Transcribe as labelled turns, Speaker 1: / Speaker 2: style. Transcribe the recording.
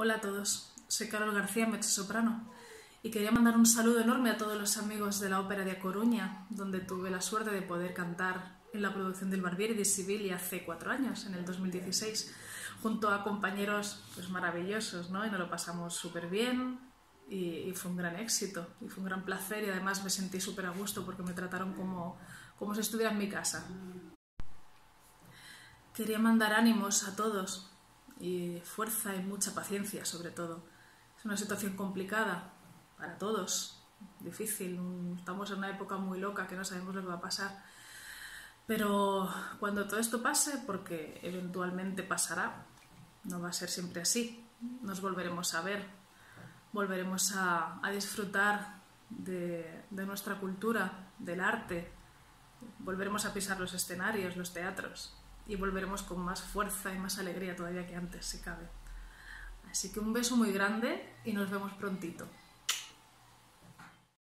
Speaker 1: Hola a todos, soy Carol García, mezzo-soprano, y quería mandar un saludo enorme a todos los amigos de la Ópera de Coruña, donde tuve la suerte de poder cantar en la producción del Barbieri di Sibili hace cuatro años, en el 2016, junto a compañeros pues, maravillosos, ¿no? Y nos lo pasamos súper bien y, y, fue un gran éxito y fue un gran placer y además me sentí súper a gusto porque me trataron como, como si estuviera en mi casa. Quería mandar ánimos a todos y fuerza y mucha paciencia sobre todo. Es una situación complicada para todos, difícil. Estamos en una época muy loca que no sabemos lo que va a pasar. Pero cuando todo esto pase, porque eventualmente pasará, no va a ser siempre así, nos volveremos a ver, volveremos a, disfrutar de nuestra cultura, del arte, volveremos a pisar los escenarios, los teatros y volveremos con más fuerza y más alegría todavía que antes, si cabe. Así que un beso muy grande y nos vemos prontito.